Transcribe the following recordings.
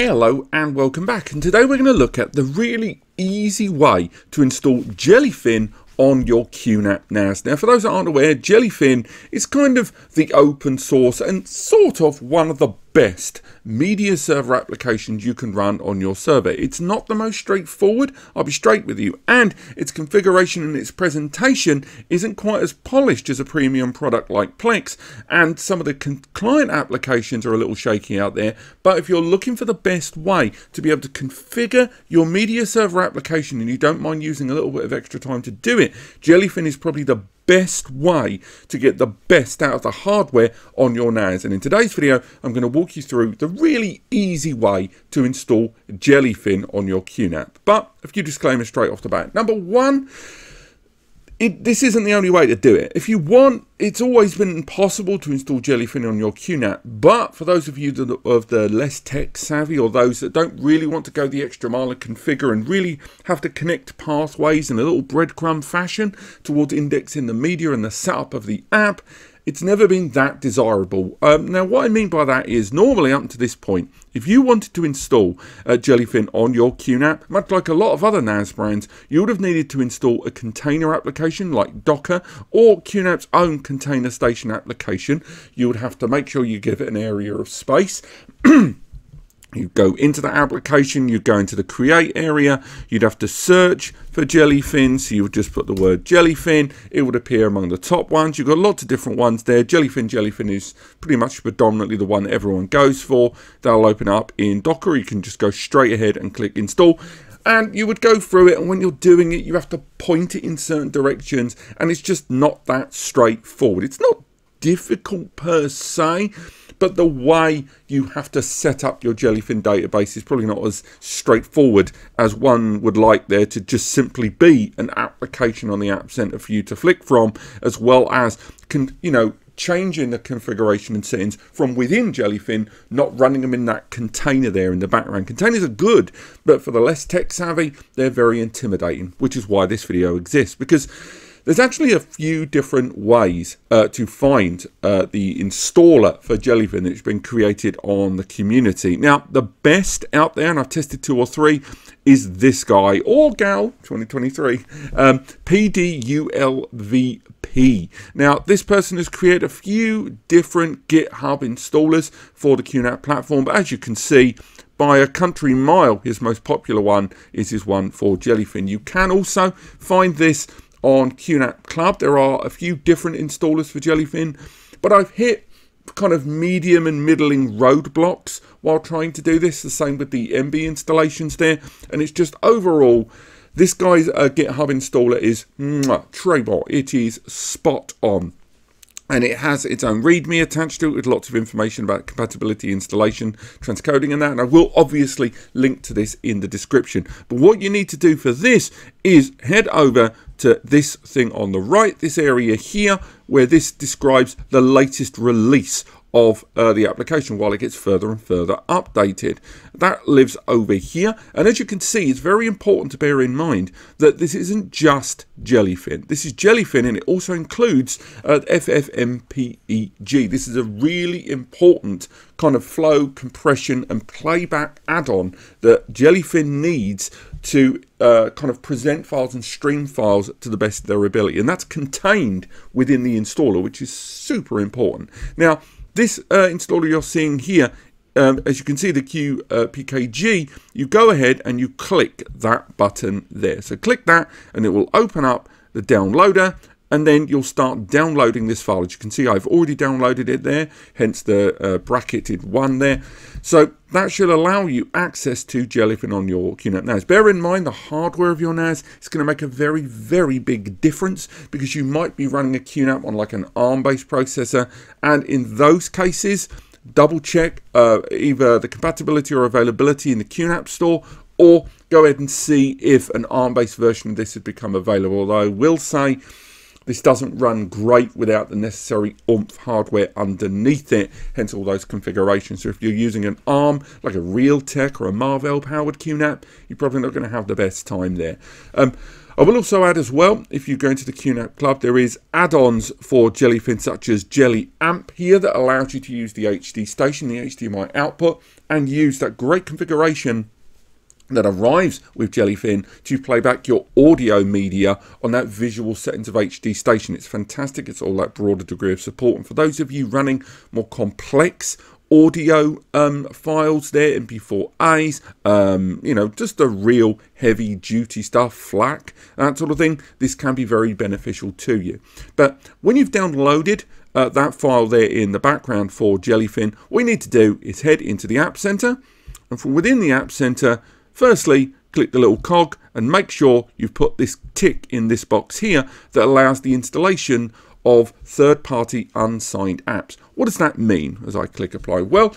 Hello and welcome back and today we're going to look at the really easy way to install Jellyfin on your QNAP NAS. Now for those that aren't aware, Jellyfin is kind of the open source and sort of one of the best media server applications you can run on your server. It's not the most straightforward, I'll be straight with you, and its configuration and its presentation isn't quite as polished as a premium product like Plex, and some of the client applications are a little shaky out there, but if you're looking for the best way to be able to configure your media server application and you don't mind using a little bit of extra time to do it, Jellyfin is probably the best way to get the best out of the hardware on your NAS. And in today's video, I'm going to walk you through the really easy way to install Jellyfin on your QNAP. But a few disclaimers straight off the bat. Number one, it, this isn't the only way to do it. If you want, it's always been possible to install Jellyfin on your QNAP, but for those of you that are of the less tech savvy or those that don't really want to go the extra mile and configure and really have to connect pathways in a little breadcrumb fashion towards indexing the media and the setup of the app, it's never been that desirable. Um, now, what I mean by that is normally up to this point, if you wanted to install uh, Jellyfin on your QNAP, much like a lot of other NAS brands, you would have needed to install a container application like Docker or QNAP's own container station application. You would have to make sure you give it an area of space. you go into the application, you go into the create area, you'd have to search for jellyfin, so you would just put the word jellyfin, it would appear among the top ones. You've got lots of different ones there. Jellyfin, jellyfin is pretty much predominantly the one everyone goes for. That'll open up in Docker, you can just go straight ahead and click install and you would go through it and when you're doing it you have to point it in certain directions and it's just not that straightforward it's not difficult per se but the way you have to set up your Jellyfin database is probably not as straightforward as one would like there to just simply be an application on the App Center for you to flick from, as well as, you know, changing the configuration and settings from within Jellyfin, not running them in that container there in the background. Containers are good, but for the less tech savvy, they're very intimidating, which is why this video exists, because there's actually a few different ways uh, to find uh, the installer for Jellyfin that's been created on the community. Now, the best out there, and I've tested two or three, is this guy, or gal, 2023, um, PDULVP. Now, this person has created a few different GitHub installers for the QNAP platform, but as you can see, by a country mile, his most popular one is his one for Jellyfin. You can also find this on QNAP Club. There are a few different installers for Jellyfin, but I've hit kind of medium and middling roadblocks while trying to do this. The same with the Emby installations there. And it's just overall, this guy's uh, GitHub installer is mwah. It is spot on and it has its own README attached to it with lots of information about compatibility, installation, transcoding and that. And I will obviously link to this in the description. But what you need to do for this is head over to this thing on the right, this area here, where this describes the latest release of uh, the application while it gets further and further updated. That lives over here and as you can see it's very important to bear in mind that this isn't just Jellyfin. This is Jellyfin and it also includes uh, FFmpeg. This is a really important kind of flow, compression and playback add-on that Jellyfin needs to uh, kind of present files and stream files to the best of their ability and that's contained within the installer which is super important. Now this uh, installer you're seeing here, um, as you can see the QPKG, uh, you go ahead and you click that button there. So click that and it will open up the downloader and then you'll start downloading this file. As you can see, I've already downloaded it there, hence the uh, bracketed one there. So that should allow you access to Jellyfin on your QNAP NAS. Bear in mind the hardware of your NAS is going to make a very, very big difference because you might be running a QNAP on like an ARM-based processor, and in those cases, double check uh, either the compatibility or availability in the QNAP store or go ahead and see if an ARM-based version of this has become available. Although I will say this doesn't run great without the necessary oomph hardware underneath it, hence all those configurations. So if you're using an ARM, like a Realtek or a Marvell powered QNAP, you're probably not going to have the best time there. Um, I will also add as well, if you go into the QNAP Club, there is add-ons for Jellyfin such as Jelly Amp here that allows you to use the HD station, the HDMI output, and use that great configuration that arrives with Jellyfin to play back your audio media on that visual settings of HD station. It's fantastic. It's all that broader degree of support. And for those of you running more complex audio um, files there, MP4As, um, you know, just the real heavy duty stuff, FLAC, that sort of thing, this can be very beneficial to you. But when you've downloaded uh, that file there in the background for Jellyfin, what you need to do is head into the App Center, and from within the App Center, firstly, click the little cog and make sure you've put this tick in this box here that allows the installation of third-party unsigned apps. What does that mean as I click apply? Well,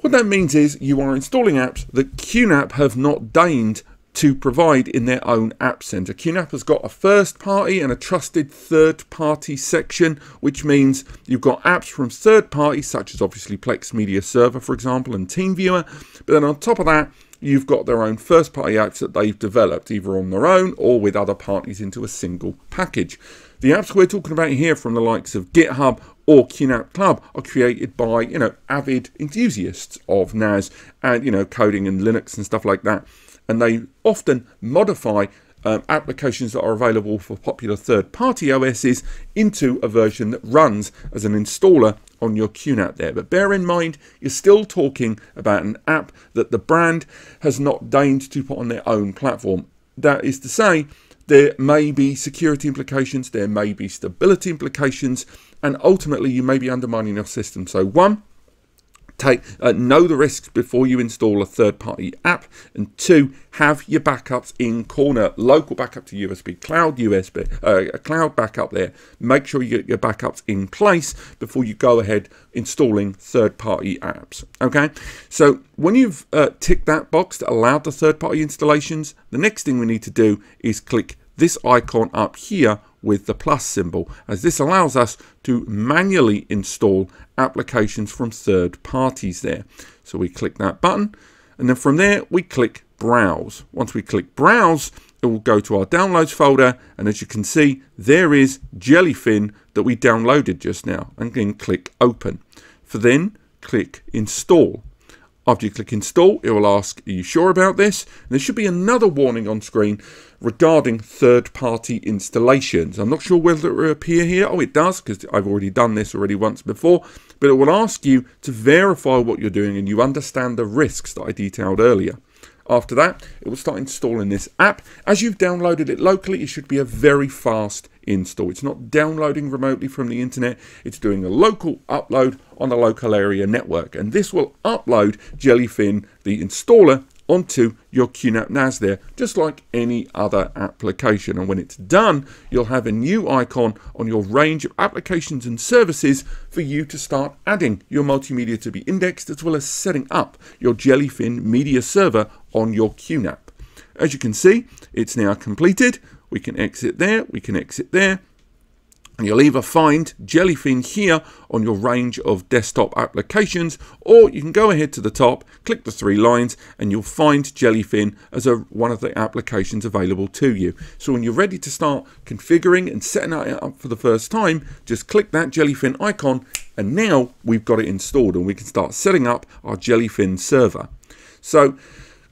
what that means is you are installing apps that QNAP have not deigned to provide in their own app center. QNAP has got a first party and a trusted third party section, which means you've got apps from third parties, such as obviously Plex Media Server, for example, and TeamViewer. But then on top of that, you've got their own first party apps that they've developed, either on their own or with other parties into a single package. The apps we're talking about here from the likes of GitHub or QNAP Club are created by, you know, avid enthusiasts of NAS and, you know, coding and Linux and stuff like that. And they often modify um, applications that are available for popular third-party OSs into a version that runs as an installer on your QNAP there. But bear in mind, you're still talking about an app that the brand has not deigned to put on their own platform. That is to say, there may be security implications, there may be stability implications, and ultimately you may be undermining your system. So one, take uh, know the risks before you install a third-party app and two have your backups in corner local backup to usb cloud usb uh, cloud backup there. Make sure you get your backups in place before you go ahead installing third-party apps okay? So when you've uh, ticked that box to allow the third-party installations the next thing we need to do is click this icon up here with the plus symbol as this allows us to manually install applications from third parties there. So we click that button and then from there we click browse. Once we click browse it will go to our downloads folder and as you can see there is Jellyfin that we downloaded just now and then click open. For then click install. After you click install, it will ask, are you sure about this? And there should be another warning on screen regarding third-party installations. I'm not sure whether it will appear here. Oh, it does, because I've already done this already once before. But it will ask you to verify what you're doing and you understand the risks that I detailed earlier. After that, it will start installing this app. As you've downloaded it locally, it should be a very fast install. It's not downloading remotely from the internet. It's doing a local upload on a local area network. And this will upload Jellyfin, the installer, onto your QNAP NAS there, just like any other application. And when it's done, you'll have a new icon on your range of applications and services for you to start adding your multimedia to be indexed, as well as setting up your Jellyfin media server on your QNAP. As you can see, it's now completed. We can exit there, we can exit there, and you'll either find Jellyfin here on your range of desktop applications, or you can go ahead to the top, click the three lines, and you'll find Jellyfin as a, one of the applications available to you. So when you're ready to start configuring and setting it up for the first time, just click that Jellyfin icon, and now we've got it installed, and we can start setting up our Jellyfin server. So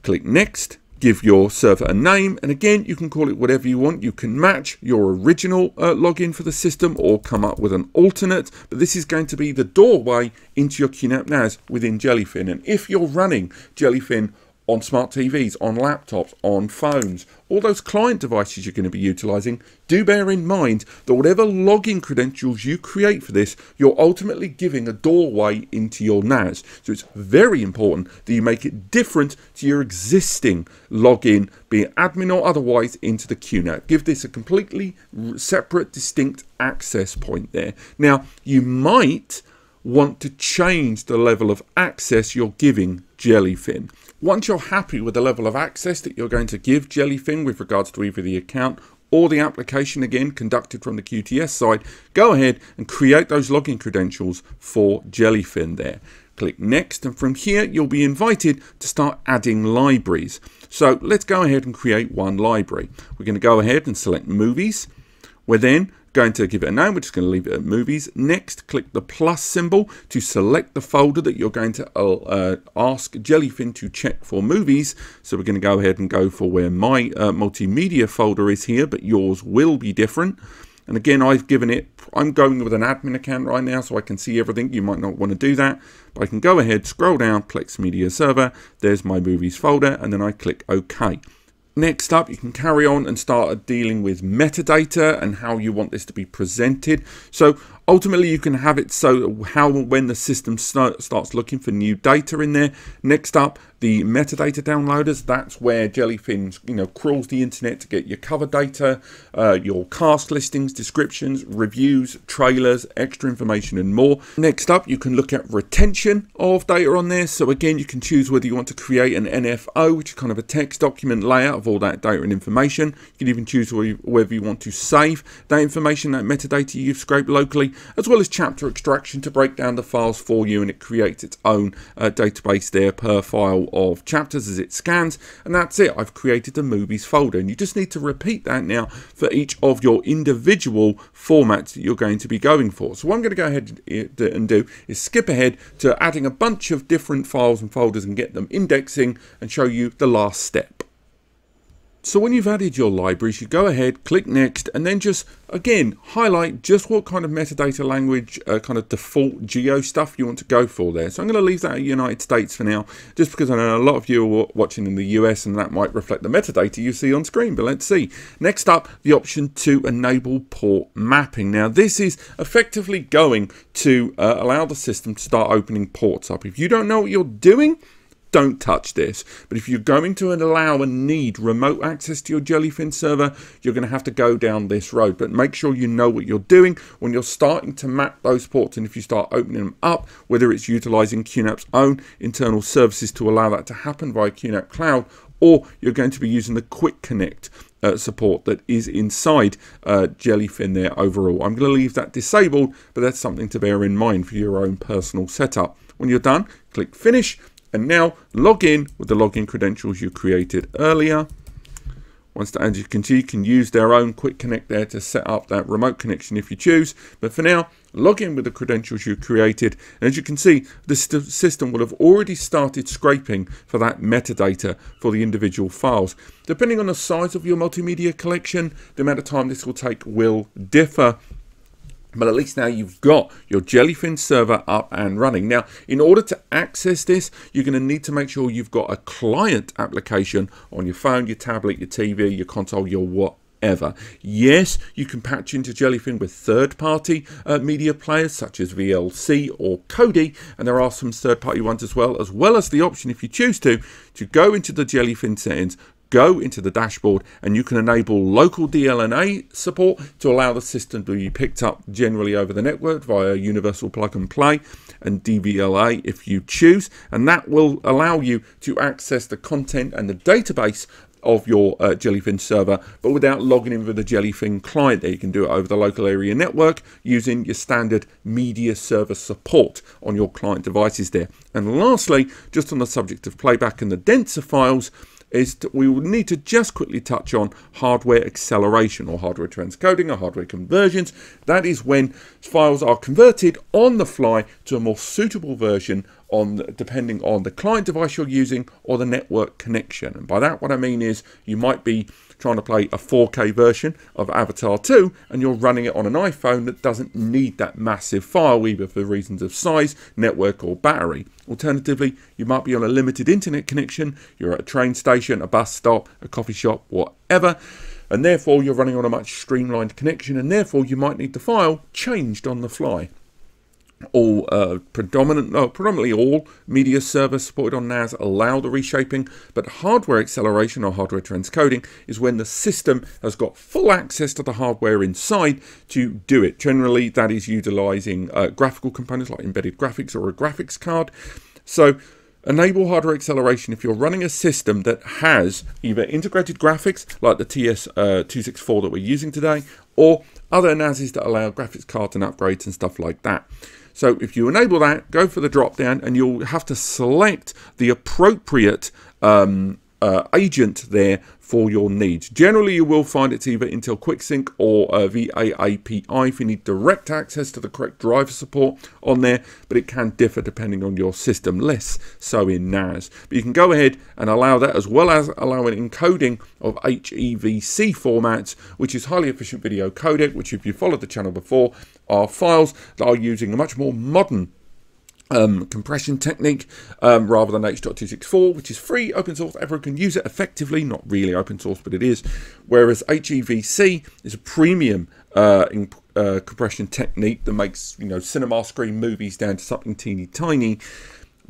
click Next, give your server a name and again you can call it whatever you want. You can match your original uh, login for the system or come up with an alternate but this is going to be the doorway into your QNAP NAS within Jellyfin. And if you're running Jellyfin on smart TVs, on laptops, on phones, all those client devices you're going to be utilizing, do bear in mind that whatever login credentials you create for this, you're ultimately giving a doorway into your NAS. So it's very important that you make it different to your existing login, be it admin or otherwise, into the QNAP. Give this a completely separate, distinct access point there. Now, you might want to change the level of access you're giving Jellyfin. Once you're happy with the level of access that you're going to give Jellyfin with regards to either the account or the application again conducted from the QTS side, go ahead and create those login credentials for Jellyfin there. click next and from here you'll be invited to start adding libraries. So let's go ahead and create one library. We're going to go ahead and select movies. We're then going to give it a name, we're just going to leave it at movies. Next, click the plus symbol to select the folder that you're going to uh, uh, ask Jellyfin to check for movies. So we're going to go ahead and go for where my uh, multimedia folder is here, but yours will be different. And again, I've given it, I'm going with an admin account right now so I can see everything. You might not want to do that, but I can go ahead, scroll down, Plex Media Server, there's my movies folder, and then I click OK. Next up, you can carry on and start dealing with metadata and how you want this to be presented. So ultimately, you can have it so how when the system start, starts looking for new data in there. Next up, the metadata downloaders. That's where Jellyfin, you know, crawls the internet to get your cover data, uh, your cast listings, descriptions, reviews, trailers, extra information, and more. Next up, you can look at retention of data on there. So again, you can choose whether you want to create an NFO, which is kind of a text document layout of all that data and information. You can even choose whether you want to save that information, that metadata you've scraped locally, as well as chapter extraction to break down the files for you, and it creates its own uh, database there per file of chapters as it scans. And that's it. I've created the movies folder. And you just need to repeat that now for each of your individual formats that you're going to be going for. So what I'm going to go ahead and do is skip ahead to adding a bunch of different files and folders and get them indexing and show you the last step so when you've added your libraries, you go ahead, click next, and then just, again, highlight just what kind of metadata language, uh, kind of default geo stuff you want to go for there. So I'm going to leave that at United States for now, just because I know a lot of you are watching in the US and that might reflect the metadata you see on screen, but let's see. Next up, the option to enable port mapping. Now this is effectively going to uh, allow the system to start opening ports up. If you don't know what you're doing, don't touch this. But if you're going to allow and need remote access to your Jellyfin server, you're going to have to go down this road. But make sure you know what you're doing when you're starting to map those ports. And if you start opening them up, whether it's utilizing QNAP's own internal services to allow that to happen via QNAP Cloud, or you're going to be using the Quick Connect uh, support that is inside uh, Jellyfin there overall. I'm going to leave that disabled, but that's something to bear in mind for your own personal setup. When you're done, click Finish, and now log in with the login credentials you created earlier. Once the, as you can see, you can use their own quick connect there to set up that remote connection if you choose. But for now, log in with the credentials you created. And as you can see, the system will have already started scraping for that metadata for the individual files. Depending on the size of your multimedia collection, the amount of time this will take will differ but at least now you've got your Jellyfin server up and running. Now, in order to access this, you're going to need to make sure you've got a client application on your phone, your tablet, your TV, your console, your whatever. Yes, you can patch into Jellyfin with third-party uh, media players such as VLC or Kodi, and there are some third-party ones as well, as well as the option, if you choose to, to go into the Jellyfin settings, go into the dashboard and you can enable local DLNA support to allow the system to be picked up generally over the network via universal plug and play and DVLA if you choose and that will allow you to access the content and the database of your uh, Jellyfin server, but without logging in with the Jellyfin client there. You can do it over the local area network using your standard media server support on your client devices there. And lastly, just on the subject of playback and the denser files, is to, we will need to just quickly touch on hardware acceleration or hardware transcoding or hardware conversions. That is when files are converted on the fly to a more suitable version on depending on the client device you're using or the network connection. And by that what I mean is you might be trying to play a 4K version of Avatar 2 and you're running it on an iPhone that doesn't need that massive file either for reasons of size, network or battery. Alternatively, you might be on a limited internet connection, you're at a train station, a bus stop, a coffee shop, whatever, and therefore you're running on a much streamlined connection and therefore you might need the file changed on the fly all uh, predominant, predominantly all media servers supported on NAS allow the reshaping, but hardware acceleration or hardware transcoding is when the system has got full access to the hardware inside to do it. Generally, that is utilizing uh, graphical components like embedded graphics or a graphics card. So Enable hardware acceleration if you're running a system that has either integrated graphics like the TS264 uh, that we're using today or other NASs that allow graphics cards and upgrades and stuff like that. So if you enable that, go for the drop down and you'll have to select the appropriate um, uh, agent there for your needs. Generally, you will find it's either Intel QuickSync or uh, VA API if you need direct access to the correct driver support on there, but it can differ depending on your system, less so in NAS. But you can go ahead and allow that as well as allowing encoding of HEVC formats, which is highly efficient video codec, which if you followed the channel before, are files that are using a much more modern um, compression technique um, rather than H.264, which is free, open source, everyone can use it effectively, not really open source, but it is. Whereas HEVC is a premium uh, in, uh, compression technique that makes you know cinema screen movies down to something teeny tiny.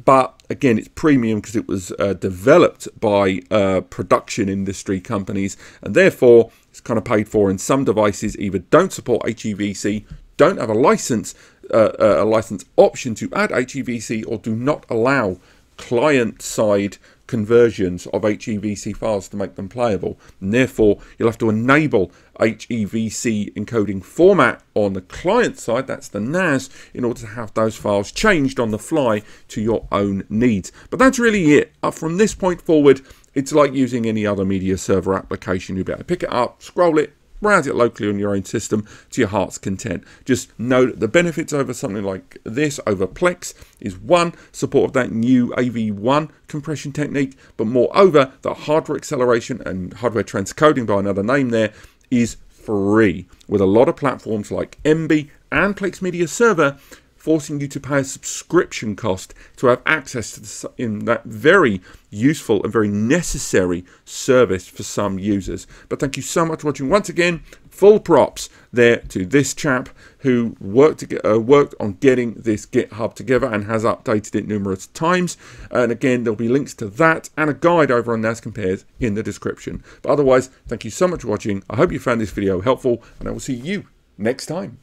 But again, it's premium because it was uh, developed by uh, production industry companies, and therefore it's kind of paid for. And some devices either don't support HEVC, don't have a license, uh, uh, a license option to add HEVC or do not allow client-side conversions of HEVC files to make them playable. And therefore, you'll have to enable HEVC encoding format on the client side, that's the NAS, in order to have those files changed on the fly to your own needs. But that's really it. Up from this point forward, it's like using any other media server application. You better pick it up, scroll it, browse it locally on your own system to your heart's content. Just know that the benefits over something like this, over Plex, is one, support of that new AV1 compression technique, but moreover, the hardware acceleration and hardware transcoding by another name there is free, with a lot of platforms like Emby and Plex Media Server forcing you to pay a subscription cost to have access to this, in that very useful and very necessary service for some users. But thank you so much for watching once again. Full props there to this chap who worked, get, uh, worked on getting this GitHub together and has updated it numerous times. And again, there'll be links to that and a guide over on NAS Compares in the description. But otherwise, thank you so much for watching. I hope you found this video helpful and I will see you next time.